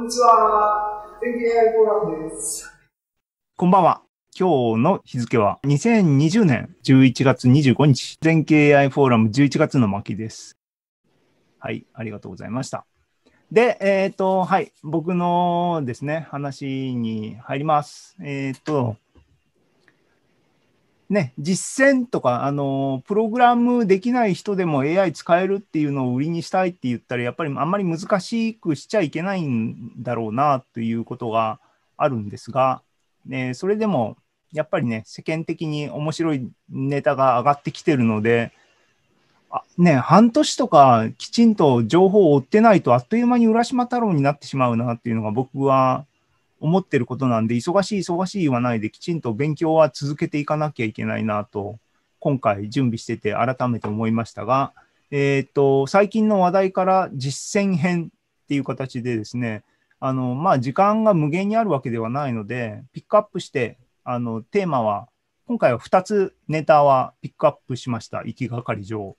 こんにちは。天気 AI フォーラムです。こんばんは。今日の日付は2020年11月25日、全経 AI フォーラム11月の巻です。はい、ありがとうございました。で、えっ、と、はい、僕のですね、話に入ります。えっ、と、ね、実践とか、あの、プログラムできない人でも AI 使えるっていうのを売りにしたいって言ったら、やっぱりあんまり難しくしちゃいけないんだろうなということがあるんですが、ね、それでもやっぱりね、世間的に面白いネタが上がってきてるので、あね、半年とかきちんと情報を追ってないと、あっという間に浦島太郎になってしまうなっていうのが僕は思ってることなんで、忙しい忙しい言わないで、きちんと勉強は続けていかなきゃいけないなと、今回準備してて改めて思いましたが、えっ、と、最近の話題から実践編っていう形でですね、あの、まあ、時間が無限にあるわけではないので、ピックアップして、あの、テーマは、今回は2つネタはピックアップしました。行きがかり上。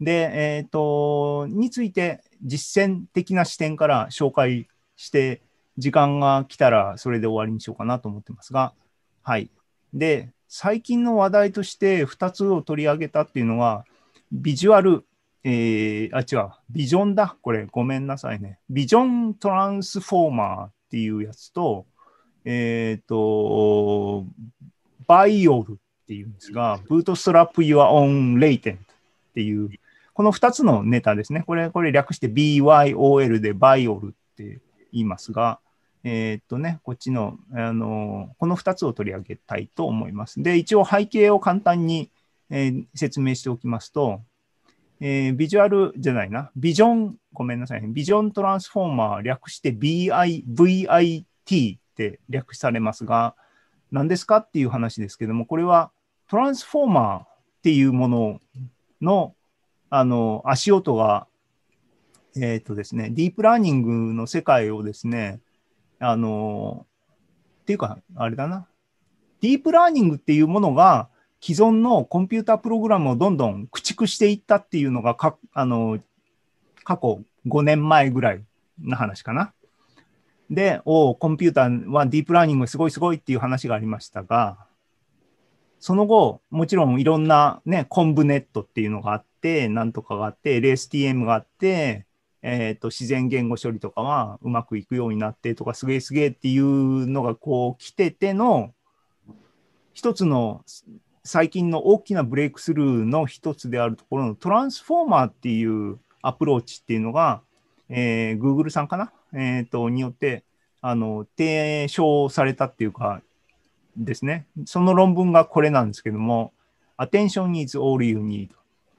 で、えっ、と、について実践的な視点から紹介して、時間が来たらそれで終わりにしようかなと思ってますが、はい。で、最近の話題として2つを取り上げたっていうのは、ビジュアル、えー、あ、違う、 Visionだ。これ、ごめんなさいね。 Vision Transformer っていうやつと、えっ、と、 BYOL っていうんですが、 Bootstrap Your Own Latent っていう、この2つのネタですね。これ、これ略して BYOL で BYOL って言いますが、えーっとね、こっちの、あの、この2つを取り上げたいと思います。で、一応背景を簡単に、えー説明しておきますと、えービジュアルじゃないな、ビジョン、ごめんなさい、ビジョントランスフォーマー略して BI、VIT って略されますが、何ですかっていう話ですけども、これはトランスフォーマーっていうものの、あの、足音が、えっ、とですね、ディープラーニングの世界をですね、あの、っていうか、あれだな、ディープラーニングっていうものが、既存のコンピュータープログラムをどんどん駆逐していったっていうのがか、あの、過去5年前ぐらいの話かな。で、おうコンピューターはディープラーニングすごいすごいっていう話がありましたが、その後、もちろんいろんなね、コンブネットっていうのがあって、なんとかがあって、LSTM があって、えっ、と、自然言語処理とかはうまくいくようになってとか、すげえすげえっていうのがこう来てての、一つの最近の大きなブレイクスルーの一つであるところのトランスフォーマーっていうアプローチっていうのが、えー Google さんかな、えーとによってあの提唱されたっていうかですね、その論文がこれなんですけども、Attention is all you need.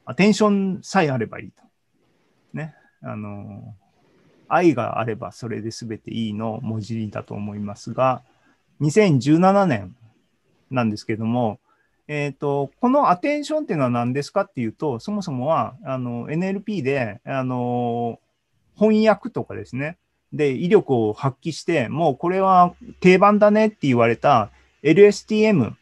Attention さえあればいいと。ね。あの、愛があればそれで全ていいの文字だと思いますが、2017年なんですけども、えっ、と、このアテンションっていうのは何ですかっていうと、そもそもは、あの、NLP で、あの、翻訳とかですね、で、威力を発揮して、もうこれは定番だねって言われた LSTM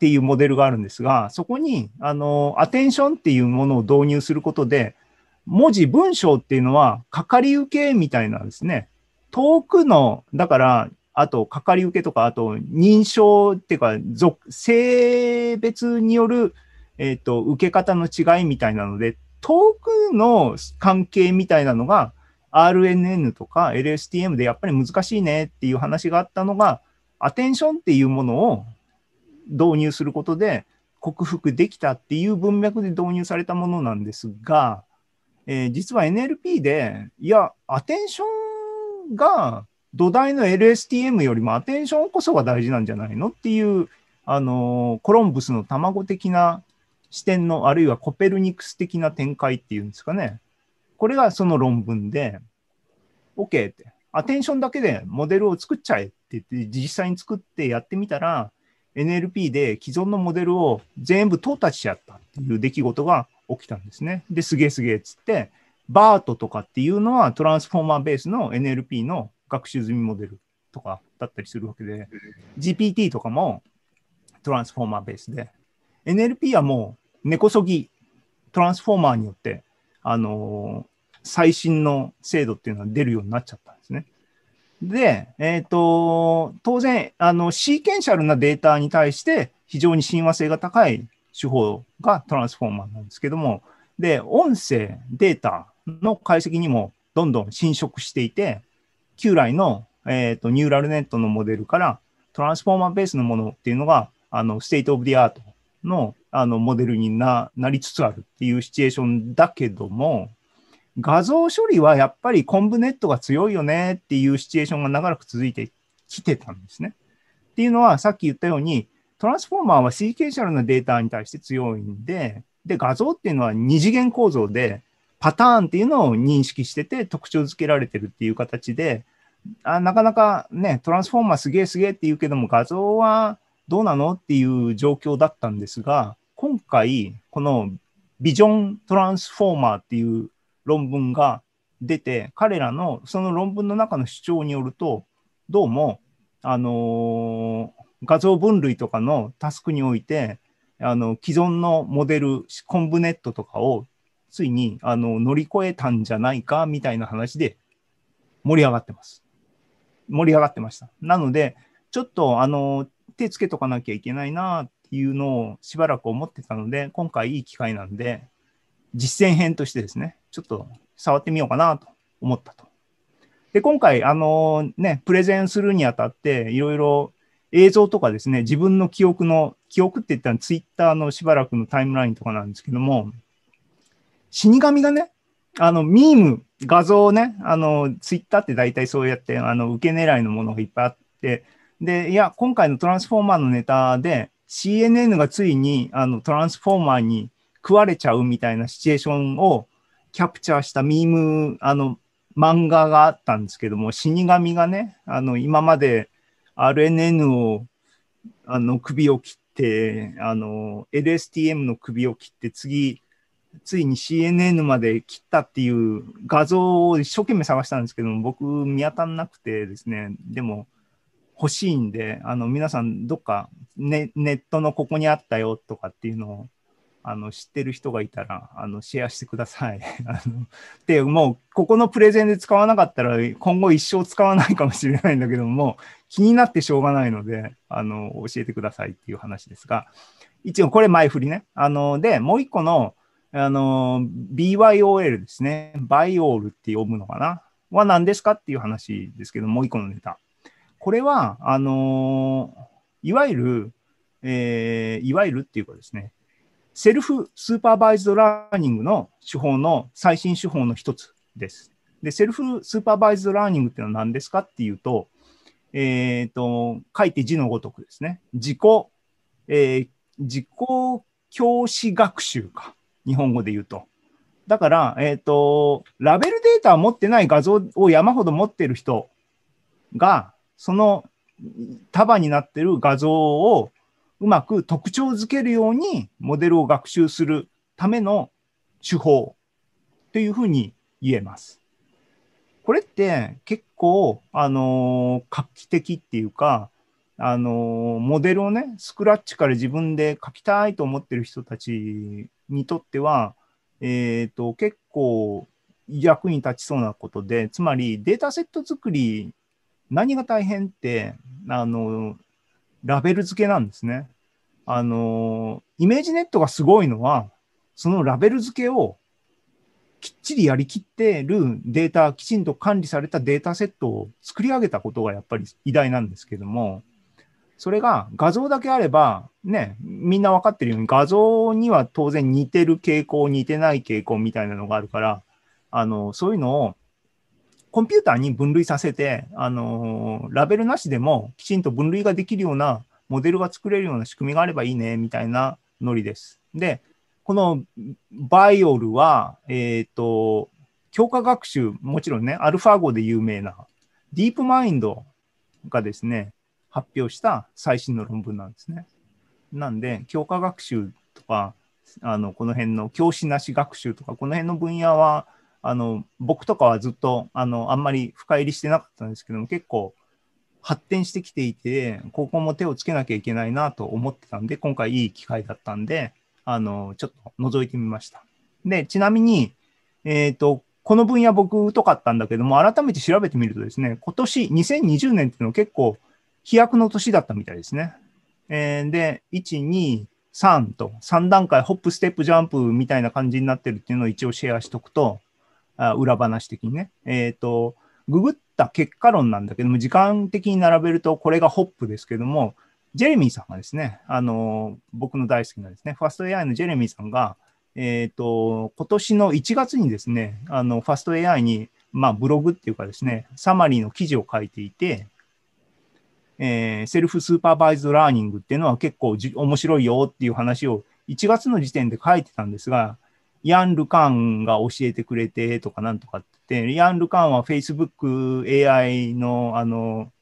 っていうモデルがあるんですが、そこに、あの、アテンションっていうものを導入することで、文字、文章っていうのは、かかり受けみたいなんですね。遠くの、だから、あと、かかり受けとか、あと、認証っていうか、属性別による、えっ、と、受け方の違いみたいなので、遠くの関係みたいなのが、RNN とか LSTM でやっぱり難しいねっていう話があったのが、アテンションっていうものを導入することで克服できたっていう文脈で導入されたものなんですが、えー実は NLP で、いや、アテンションが土台の LSTM よりもアテンションこそが大事なんじゃないのっていう、あのーコロンブスの卵的な視点の、あるいはコペルニクス的な展開っていうんですかね。これがその論文で、OK って、アテンションだけでモデルを作っちゃえって言って、実際に作ってやってみたら、NLP で既存のモデルを全部淘汰しちゃったっていう出来事が起きたんですね。で、すげえすげえっつって、バートとかっていうのはトランスフォーマーベースの NLP の学習済みモデルとかだったりするわけで、GPT とかもトランスフォーマーベースで、NLP はもう根こそぎトランスフォーマーによって、あのー最新の精度っていうのが出るようになっちゃったんですね。で、えっ、ー、と、当然、あの、シーケンシャルなデータに対して非常に親和性が高い手法が Transformer なんですけども、で、音声、データの解析にもどんどん侵食していて、旧来の、えーと、ニューラルネットのモデルから Transformer ベースのものっていうのが、あの、 state of the art のあのモデルにななりつつあるっていうシチュエーションだけども、画像処理はやっぱり ConvNet が強いよねっていうシチュエーションが長らく続いてきてたんですね。っていうのは、さっき言ったように、トランスフォーマーはシーケンシャルなデータに対して強いんで、で、画像っていうのは二次元構造で、パターンっていうのを認識してて特徴付けられてるっていう形で、あなかなかね、トランスフォーマーすげえすげえって言うけども、画像はどうなのっていう状況だったんですが、今回、このビジョントランスフォーマーっていう論文が出て、彼らのその論文の中の主張によると、どうも、あのー、画像分類とかのタスクにおいて、あの既存のモデル、コンブネットとかをついにあの乗り越えたんじゃないかみたいな話で盛り上がってます。盛り上がってました。なので、ちょっとあの手つけとかなきゃいけないなっていうのをしばらく思ってたので、今回いい機会なんで、実践編としてですね、ちょっと触ってみようかなと思ったと。で、今回、あのね、プレゼンするにあたって、いろいろ映像とかですね、自分の記憶の、記憶って言ったらツイッターのしばらくのタイムラインとかなんですけども、死神がね、あの、ミーム、画像をね、あの、ツイッターって大体そうやって、あの、受け狙いのものがいっぱいあって、で、いや、今回のトランスフォーマーのネタで、CNN がついに、あの、トランスフォーマーに食われちゃうみたいなシチュエーションをキャプチャーしたミーム、あの、漫画があったんですけども、死神がね、あの、今まで RNN を、あの、首を切って、あの、LSTM の首を切って、次、ついに CNN まで切ったっていう画像を一生懸命探したんですけども、僕見当たんなくてですね、でも欲しいんで、あの、皆さんどっかネネットのここにあったよとかっていうのをあの知ってる人がいたらあのシェアしてください。あのでもうここのプレゼンで使わなかったら今後一生使わないかもしれないんだけども気になってしょうがないのであの教えてくださいっていう話ですが一応これ前振りね。あのでもう一個のあの BYOL ですね。バイオールって読むのかな？は何ですかっていう話ですけどもう一個のネタ。これはあのいわゆる、えー、いわゆるっていうかですね self-supervised learning の手法の最新手法の一つです。で、 self-supervised learning っていうのは何ですかっていうと、えっ、ー、と、書いて字のごとくですね。自己、えー、自己教師学習か。日本語で言うと。だから、えっ、ー、と、ラベルデータを持ってない画像を山ほど持ってる人が、その束になってる画像をうまく特徴づけるようにモデルを学習するための手法というふうに言えます。これって結構、あの画期的っていうか、あのモデルをね、スクラッチから自分で書きたいと思ってる人たちにとっては、えっ、ー、と、結構役に立ちそうなことで、つまりデータセット作り、何が大変って、あのラベル付けなんですね。あの、 ImageNet がすごいのは、そのラベル付けをきっちりやりきってるデータ、きちんと管理されたデータセットを作り上げたことがやっぱり偉大なんですけども、それが画像だけあれば、ね、みんな分かってるように画像には当然似てる傾向、似てない傾向みたいなのがあるから、あの、そういうのをコンピューターに分類させて、あのラベルなしでもきちんと分類ができるようなモデルが作れるような仕組みがあればいいね、みたいなノリです。で、この BYOL は、えっ、ー、と、強化学習、もちろんね、アルファ語で有名な DeepMind がですね、発表した最新の論文なんですね。なんで、強化学習とか、あの、この辺の教師なし学習とか、この辺の分野は、あの、僕とかはずっと、あの、あんまり深入りしてなかったんですけども、結構発展してきていて、ここも手をつけなきゃいけないなと思ってたんで、今回いい機会だったんで、あの、ちょっと覗いてみました。で、ちなみに、えっ、ー、と、この分野僕疎かったんだけども、改めて調べてみるとですね、今年2020年っていうのは結構飛躍の年だったみたいですね。えー、で、1、2、3と3段階ホップ、ステップ、ジャンプみたいな感じになってるっていうのを一応シェアしとくと、あ裏話的にね。えっ、ー、と、ググった結果論なんだけども、時間的に並べるとこれがホップですけども、ジェレミーさんがですね、あの、僕の大好きなですね、ファスト AI のジェレミーさんが、えっ、ー、と、今年の1月にですね、あの、ファスト AI に、まあ、ブログっていうかですね、サマリーの記事を書いていて、えー、 self-supervised learning っていうのは結構じ面白いよっていう話を1月の時点で書いてたんですが、ヤン・ルカンが教えてくれてとかなんとかって、ヤン・ルカンは Facebook AI のあの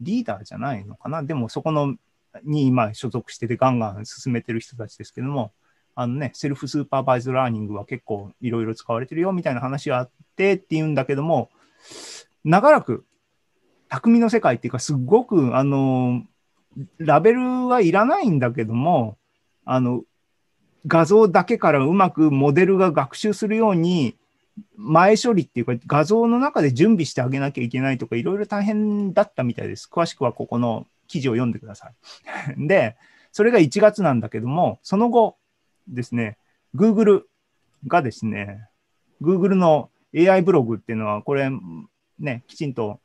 リーダーじゃないのかな？でもそこのに今所属しててガンガン進めてる人たちですけども、あのね、 self-supervise learning は結構いろいろ使われてるよみたいな話があってっていうんだけども、長らく匠の世界っていうか、すごく、あの、ラベルはいらないんだけども、あの、画像だけからうまくモデルが学習するように、前処理っていうか、画像の中で準備してあげなきゃいけないとか、いろいろ大変だったみたいです。詳しくはここの記事を読んでください。で、それが1月なんだけども、その後ですね、Google がですね、Google の AI ブログっていうのは、これね、きちんと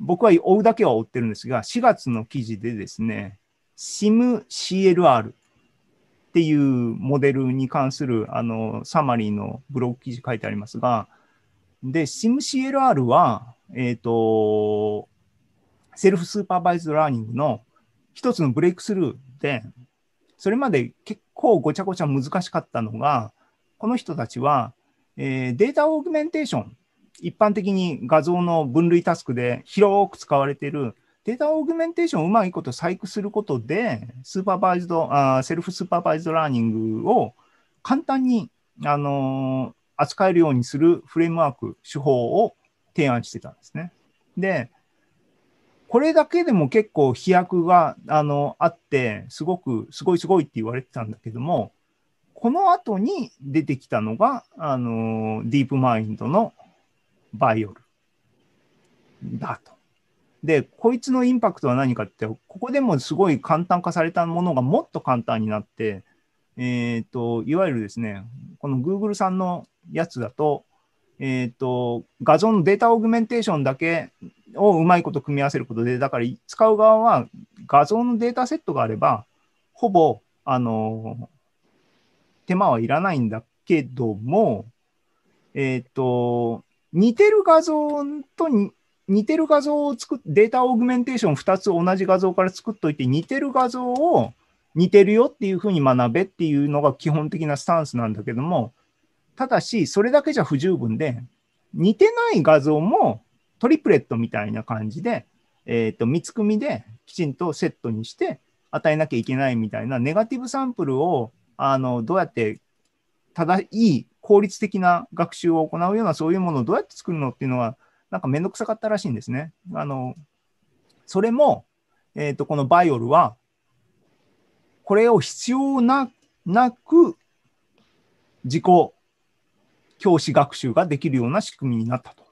僕は追うだけは追ってるんですが、4月の記事でですね、SIMCLR っていうモデルに関するあのサマリーのブログ記事書いてありますが、で、 SimCLR は、えっ、ー、と、 self-supervised learning の一つのブレイクスルーで、それまで結構ごちゃごちゃ難しかったのが、この人たちは、えー、 data augmentation 一般的に画像の分類タスクで広く使われている data augmentation をうまいこと細工することで、 supervised、あ self-supervised learning を簡単に、あのー、扱えるようにするフレームワーク、手法を提案してたんですね。で、これだけでも結構飛躍があのあって、すごく、すごいすごいって言われてたんだけども、この後に出てきたのが、あの DeepMind の BYOL だと。で、こいつのインパクトは何かって、ここでもすごい簡単化されたものがもっと簡単になって、えっ、ー、と、いわゆるですね、この Google さんのやつだと、えっ、ー、と、画像のデータオーグメンテーションだけをうまいこと組み合わせることで、だから使う側は画像のデータセットがあれば、ほぼ、あの、手間はいらないんだけども、えっ、ー、と、似てる画像と似てる画像を作っデータオーグメンテーション2つ同じ画像から作っといて、似てる画像を似てるよっていうふうに学べっていうのが基本的なスタンスなんだけども、ただし、それだけじゃ不十分で、似てない画像も triplet みたいな感じで、えっ、ー、と、三つ組みできちんとセットにして与えなきゃいけないみたいな negative sample を、あの、どうやって正いい効率的な学習を行うようなそういうものをどうやって作るのっていうのは、なんかめんどくさかったらしいんですね。あの、それも、えっ、ー、と、この BYOL は、これを必要ななく、自己教師学習ができるような仕組みになったと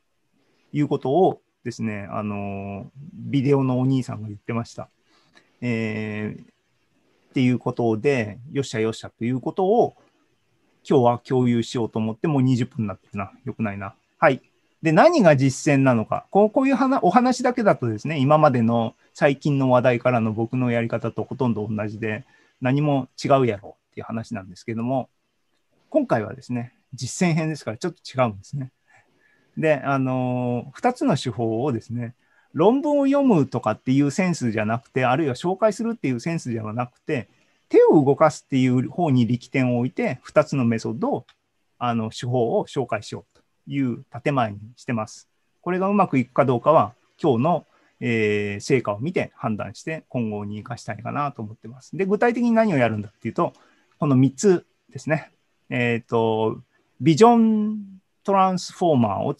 いうことをですね、あの、ビデオのお兄さんが言ってました。えー、っていうことで、よっしゃよっしゃということを、今日は共有しようと思って、もう20分になってるな。よくないな。はい。で、何が実践なのか。こうこういう話お話だけだとですね、今までの最近の話題からの僕のやり方とほとんど同じで、何も違うやろうっていう話なんですけども、今回はですね、実践編ですからちょっと違うんですね。で、あのー、2つの手法をですね、論文を読むとかっていうセンスじゃなくて、あるいは紹介するっていうセンスではなくて、手を動かすっていう方に力点を置いて、2つのメソッドを、あの、手法を紹介しよういう建前にしてます。これがうまくいくかどうかは、今日の、えー、成果を見て判断して、今後に生かしたいかなと思ってます。で、具体的に何をやるんだっていうと、この3つですね。えっ、ー、と、ビジョントランスフォーマーを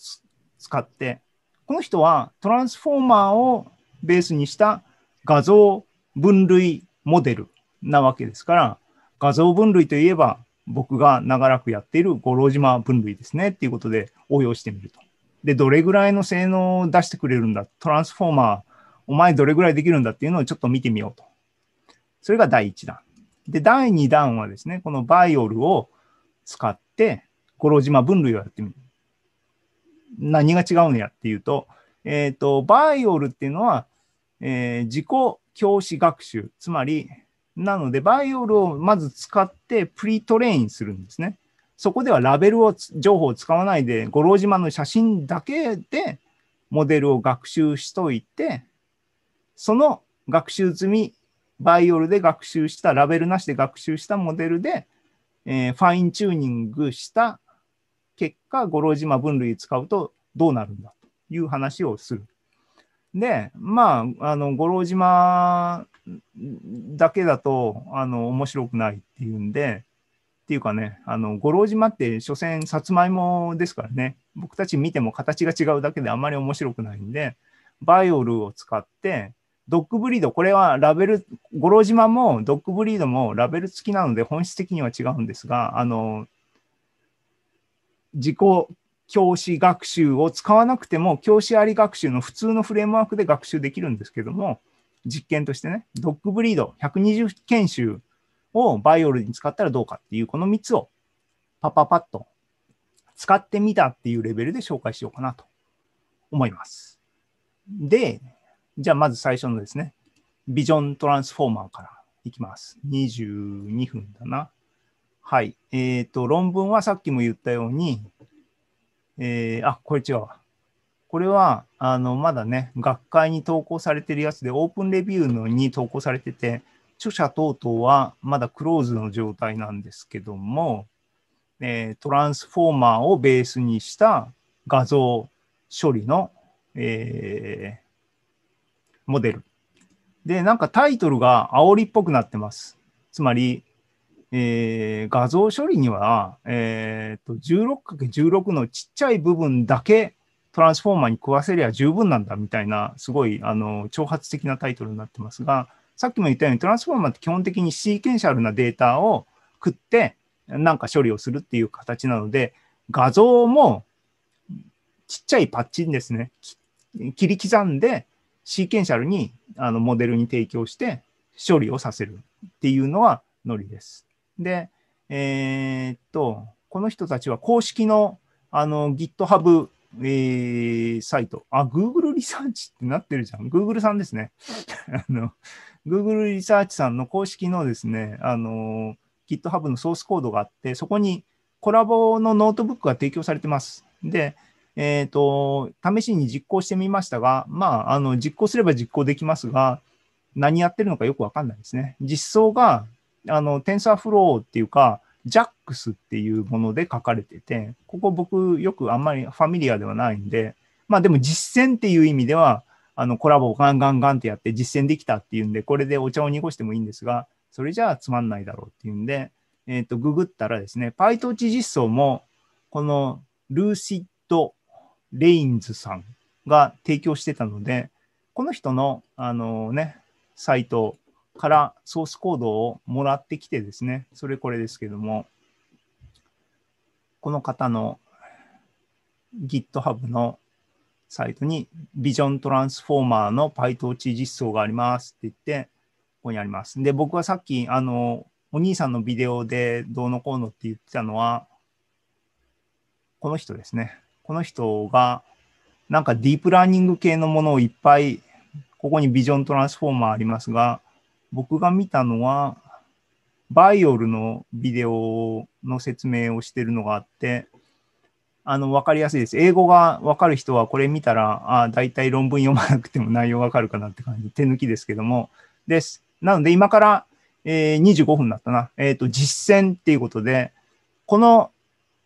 使って、この人はトランスフォーマーをベースにした画像分類モデルなわけですから、画像分類といえば、僕が長らくやっている五郎島分類ですねっていうことで応用してみると。で、どれぐらいの性能を出してくれるんだ、 Transformer、お前どれぐらいできるんだっていうのをちょっと見てみようと。それが第1弾。で、第2弾はですね、この BYOL を使って、五郎島分類をやってみる。何が違うのやっていうと、えっ、ー、と、 BYOL っていうのは、えー、自己教師学習。つまり、なので、 BYOL をまず使って pretrain するんですね。そこではラベルを情報を使わないで、五郎島の写真だけでモデルを学習しといて、その学習済み、 BYOL で学習した、ラベルなしで学習したモデルで、えー、 fine-tuning した結果、五郎島分類使うとどうなるんだという話をする。で、まあ、あの、五郎島だけだと、あの、面白くないっていうんで、っていうかね、あの、五郎島って、所詮、さつまいもですからね、僕たち見ても形が違うだけであまり面白くないんで、 BYOL を使って、 dog breed、これはラベル、五郎島も dog breed もラベル付きなので本質的には違うんですが、あの、自己教師学習を使わなくても、教師あり学習の普通のフレームワークで学習できるんですけども、実験としてね、 dog breed 120犬種を BYOL に使ったらどうかっていう、この3つをパパパッと使ってみたっていうレベルで紹介しようかなと思います。で、じゃあまず最初のですね、 Vision Transformer からいきます。22分だな。はい。えっ、ー、と、論文はさっきも言ったように、えー、あ、これ違うわ。これは、あの、まだね、学会に投稿されてるやつで、オープンレビューのに投稿されてて、著者等々はまだクローズの状態なんですけども、えー、トランスフォーマーをベースにした画像処理の、えー、モデル。で、なんかタイトルが煽りっぽくなってます。つまり、えー、画像処理には、えーと、16×16 のちっちゃい部分だけトランスフォーマーに食わせりゃ十分なんだみたいな、すごいあの挑発的なタイトルになってますが、さっきも言ったようにトランスフォーマーって基本的にシーケンシャルなデータを食って、なんか処理をするっていう形なので、画像もちっちゃいパッチンですね。切り刻んで、シーケンシャルにあのモデルに提供して処理をさせるっていうのはノリです。で、えー、っと、この人たちは公式のあの GitHub、えー、サイト、あ、Google リサーチってなってるじゃん。Google さんですね。あの Google リサーチさんの公式のですね、あの GitHub のソースコードがあって、そこに Colab のノートブックが提供されてます。で、えっ、ー、と、試しに実行してみましたが、まあ、あの、実行すれば実行できますが、何やってるのかよくわかんないですね。実装があの、 TensorFlow っていうか、JAX っていうもので書かれてて、ここ僕よくあんまりファミリアではないんで、まあでも実践っていう意味では、あのコラボをガンガンガンってやって実践できたっていうんで、これでお茶を濁してもいいんですが、それじゃあつまんないだろうっていうんで、えっ、ー、と、ググったらですね、PyTorch 実装も、このルーシッド・レインズさんが提供してたので、この人の、あのね、サイトからソースコードをもらってきてですね、それこれですけども、この方の GitHub のサイトに Vision Transformer の PyTorch 実装がありますって言って、ここにあります。で、僕はさっき、あの、お兄さんのビデオでどうのこうのって言ってたのは、この人ですね。この人が、なんかディープラーニング系のものをいっぱい、ここに Vision Transformer ありますが、僕が見たのは、 BYOL のビデオの説明をしてるのがあって、あの、わかりやすいです。英語がわかる人はこれ見たら、ああ大体論文読まなくても内容わかるかなって感じ、手抜きですけども、です。なので今から、えー、25分だったな。えっ、ー、と、実践っていうことで、この、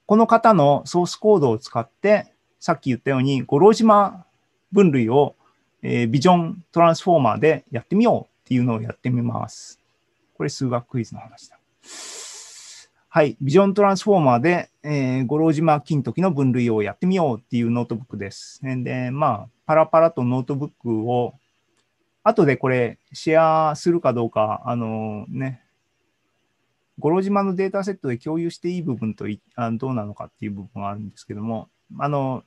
この方のソースコードを使って、さっき言ったように、五郎島分類を、えー、 Vision Transformer でやってみようっていうのをやってみます。これ数学クイズの話だ。はい。 Vision Transformer で、えー、五郎島金時の分類をやってみようっていうノートブックです。で、まあ、パラパラとノートブックを、後でこれシェアするかどうか、あのね、五郎島のデータセットで共有していい部分といあどうなのかっていう部分があるんですけども、あの、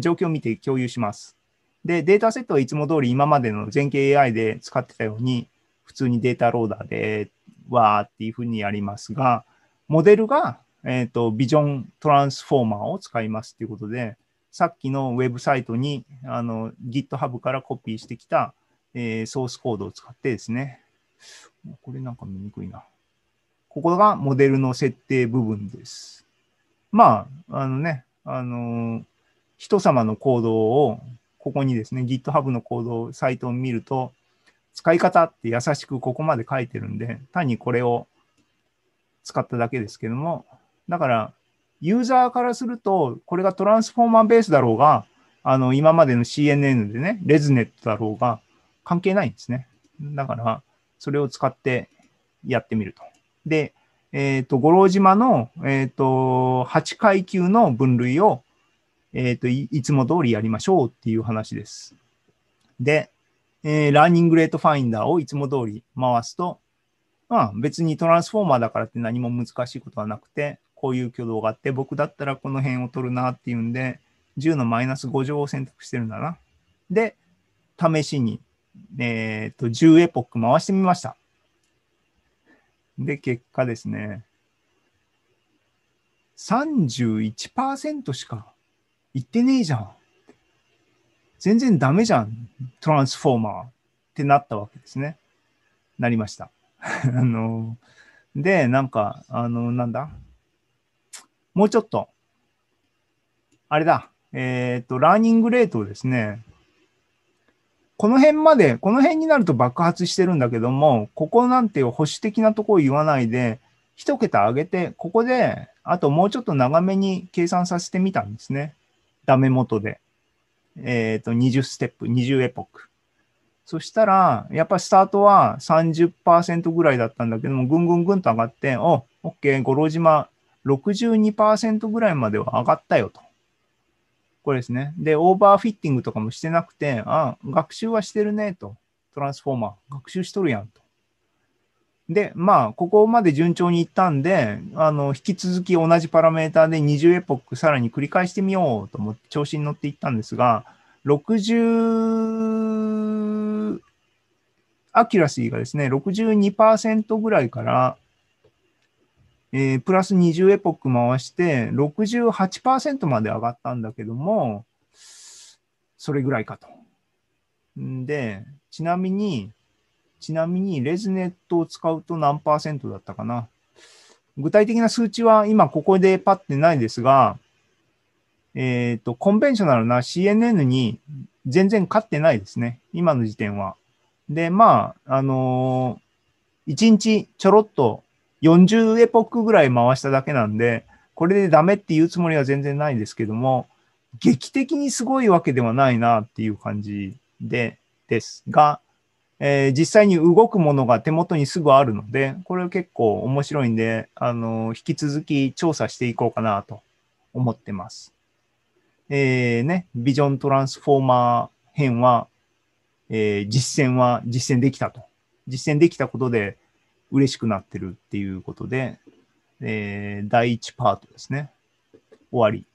状況を見て共有します。で、データセットはいつも通り今までの全景 AI で使ってたように、普通にデータローダーで、わーっていうふうにやりますが、モデルが、えっ、ー、と、ビジョントランスフォーマーを使いますということで、さっきのウェブサイトにあの GitHub からコピーしてきた、えー、ソースコードを使ってですね、これなんか見にくいな。ここがモデルの設定部分です。まあ、あのね、あの、人様のコードを、ここにですね、GitHub のコード、サイトを見ると、使い方って優しくここまで書いてるんで、単にこれを使っただけですけども、だから、ユーザーからすると、これがトランスフォーマーベースだろうが、あの、今までの CNN でね、 ResNet だろうが、関係ないんですね。だから、それを使ってやってみると。で、えっ、ー、と、五郎島の、えっ、ー、と、8階級の分類を、えっ、ー、とい、いつも通りやりましょうっていう話です。で、えー、 learning rate finder をいつも通り回すと、まあ別に Transformer だからって何も難しいことはなくて、こういう挙動があって、僕だったらこの辺を取るなっていうんで、10のマイナス5乗を選択してるんだな。で、試しに、えっ、ー、と、10エポック回してみました。で、結果ですね、31%しかいってねえじゃん。全然ダメじゃん。トランスフォーマーってなったわけですね。なりました。あの、で、なんか、あの、なんだ？もうちょっと、あれだ、えっ、ー、と、ラーニングレートをですね、この辺まで、この辺になると爆発してるんだけども、ここなんていう保守的なとこを言わないで、一桁上げて、ここで、あともうちょっと長めに計算させてみたんですね。ダメ元で。えっ、ー、と、20ステップ、20エポック。そしたら、やっぱスタートは30%ぐらいだったんだけども、ぐんぐんぐんと上がって、お、OK、五郎島62%ぐらいまでは上がったよと。これですね。で、 overfitting とかもしてなくて、あ、学習はしてるねと。 Transformer。学習しとるやんと。で、まあ、ここまで順調にいったんで、あの、引き続き同じパラメータで20エポックさらに繰り返してみようと思って調子に乗っていったんですが、60、 accuracy がですね、62%ぐらいから、えー、プラス20エポック回して68%まで上がったんだけども、それぐらいかと。んで、ちなみに、ちなみにレズネットを使うと何パーセントだったかな？具体的な数値は今ここでパッてないですが、えっ、ー、と、コンベンショナルな CNN に全然勝ってないですね。今の時点は。で、まあ、あのー、1日ちょろっと40エポックぐらい回しただけなんで、これでダメって言うつもりは全然ないですけども、劇的にすごいわけではないなっていう感じで、ですが、えー、実際に動くものが手元にすぐあるので、これは結構面白いんで、あの、引き続き調査していこうかなと思ってます。えー、ね、ビジョントランスフォーマー編は、えー、実践は実践できたと。実践できたことで、嬉しくなってるっていうことで、えー、第1パートですね。終わり。